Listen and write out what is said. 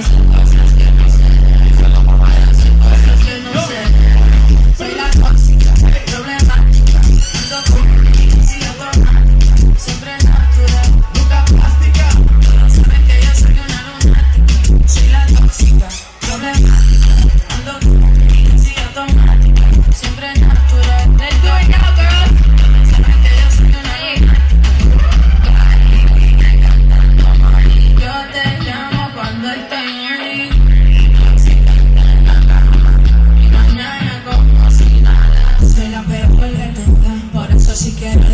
thousand. of your music